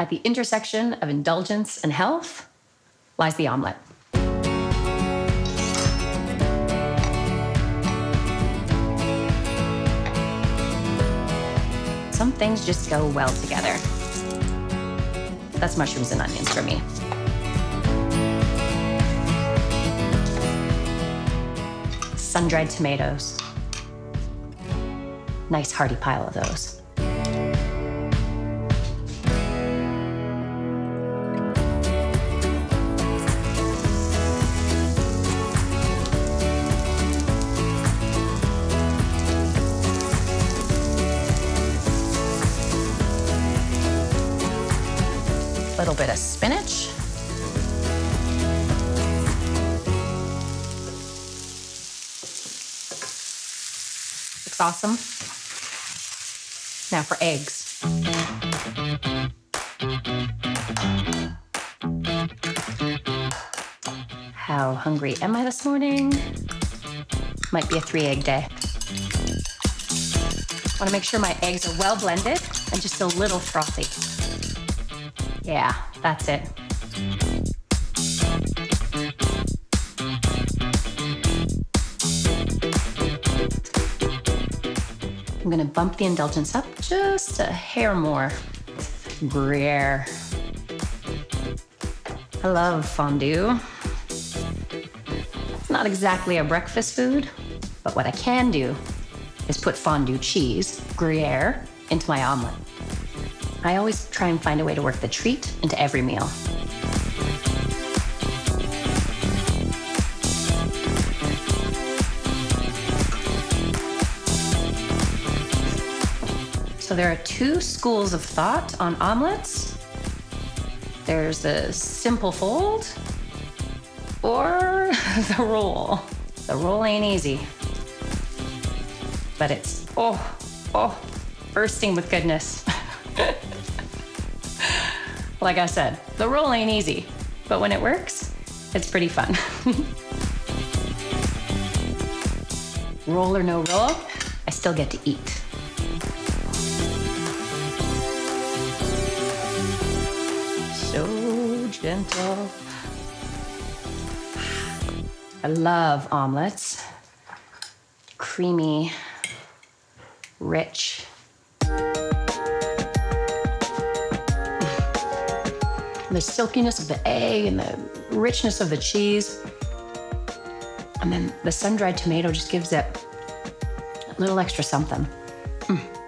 At the intersection of indulgence and health lies the omelet. Some things just go well together. That's mushrooms and onions for me. Sun dried tomatoes. Nice hearty pile of those. Little bit of spinach. Looks awesome. Now for eggs. How hungry am I this morning? Might be a three egg day. Want to make sure my eggs are well blended and just a little frothy. Yeah, that's it. I'm gonna bump the indulgence up just a hair more. Gruyere. I love fondue. It's not exactly a breakfast food, but what I can do is put fondue cheese, Gruyere, into my omelet. I always try and find a way to work the treat into every meal. So there are two schools of thought on omelets. There's the simple fold or the roll. The roll ain't easy, but it's, oh, oh, bursting with goodness. like I said, the roll ain't easy, but when it works, it's pretty fun. roll or no roll, I still get to eat. So gentle. I love omelets. Creamy, rich. The silkiness of the egg and the richness of the cheese. And then the sun dried tomato just gives it a little extra something. Mm.